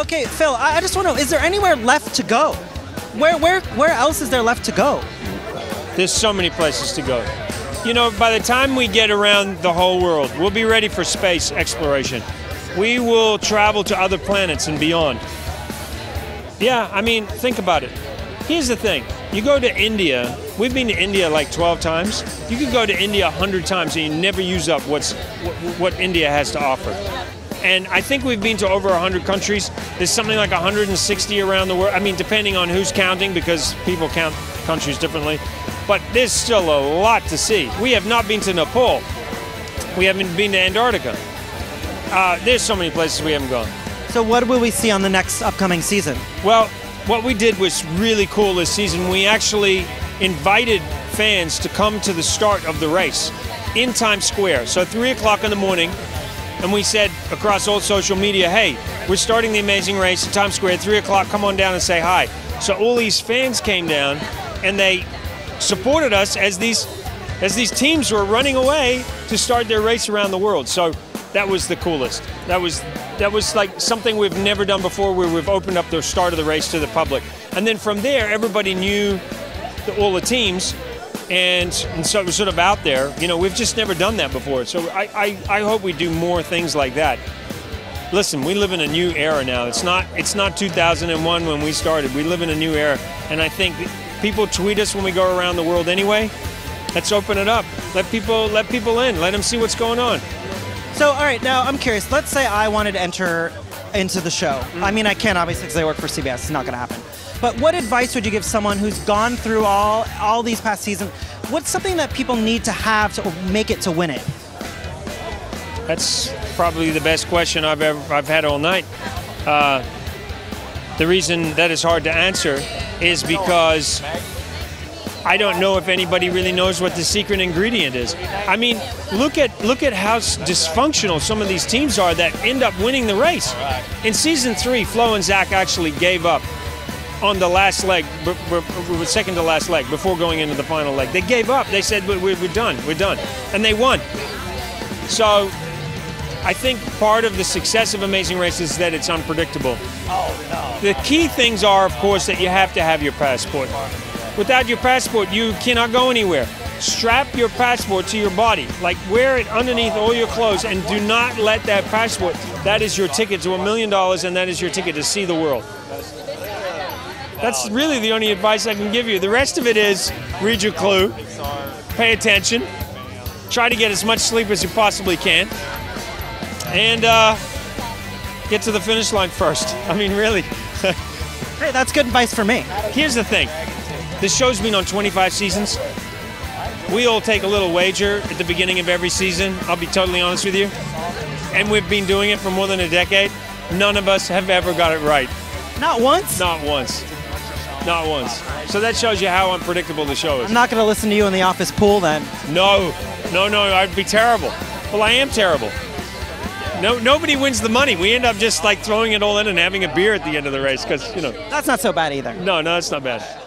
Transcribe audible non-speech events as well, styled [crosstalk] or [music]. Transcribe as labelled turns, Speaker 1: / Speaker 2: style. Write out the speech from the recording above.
Speaker 1: Okay, Phil, I I just want to know: is there anywhere left to go? Where, where, where else is there left to go?
Speaker 2: There's so many places to go. You know, by the time we get around the whole world, we'll be ready for space exploration. We will travel to other planets and beyond. Yeah, I mean, think about it. Here's the thing you go to India, we've been to India like 12 times. You could go to India 100 times and you never use up what's, what, what India has to offer. And I think we've been to over 100 countries. There's something like 160 around the world. I mean, depending on who's counting, because people count countries differently. But there's still a lot to see. We have not been to Nepal. We haven't been to Antarctica. Uh, there's so many places we haven't gone.
Speaker 1: So, what will we see on the next upcoming season?
Speaker 2: Well, what we did was really cool this season. We actually invited fans to come to the start of the race in Times Square. So, 3 o'clock in the morning, and we said across all social media, hey, we're starting the amazing race at Times Square, at 3 o'clock, come on down and say hi. So, all these fans came down and they supported us as these as these teams were running away to start their race around the world. So that was the coolest. That was that was like something we've never done before where we've opened up the start of the race to the public. And then from there everybody knew the, all the teams and, and so it was sort of out there. You know, we've just never done that before. So I, I, I hope we do more things like that. Listen, we live in a new era now. It's not it's not 2001 when we started. We live in a new era, and I think people tweet us when we go around the world anyway. Let's open it up. Let people let people in. Let them see what's going on.
Speaker 1: So, all right, now I'm curious. Let's say I wanted to enter into the show. I mean, I can't obviously because I work for CBS. It's not going to happen. But what advice would you give someone who's gone through all all these past seasons? What's something that people need to have to make it to win it?
Speaker 2: That's probably the best question I've ever I've had all night. Uh, the reason that is hard to answer is because I don't know if anybody really knows what the secret ingredient is. I mean, look at look at how dysfunctional some of these teams are that end up winning the race. In season three, Flo and Zach actually gave up on the last leg, second to last leg, before going into the final leg. They gave up. They said, "We- we- "We're done. We're done," and they won. So, I think part of the success of Amazing Race is that it's unpredictable. Oh, no. The key things are, of course, that you have to have your passport. Without your passport, you cannot go anywhere. Strap your passport to your body, like wear it underneath all your clothes, and do not let that passport. That is your ticket to a million dollars, and that is your ticket to see the world. That's really the only advice I can give you. The rest of it is read your clue, pay attention, try to get as much sleep as you possibly can, and uh, get to the finish line first. [laughs] I mean, really. [laughs]
Speaker 1: Hey, that's good advice for me.
Speaker 2: Here's the thing this show's been on 25 seasons. We all take a little wager at the beginning of every season, I'll be totally honest with you. And we've been doing it for more than a decade. None of us have ever got it right.
Speaker 1: Not once.
Speaker 2: Not once. Not once. So that shows you how unpredictable the show is.
Speaker 1: I'm not going to listen to you in the office pool then.
Speaker 2: No, no, no, I'd be terrible. Well, I am terrible. No, nobody wins the money. We end up just like throwing it all in and having a beer at the end of the race because, you know,
Speaker 1: That's not so bad either.
Speaker 2: no, no, it's not bad.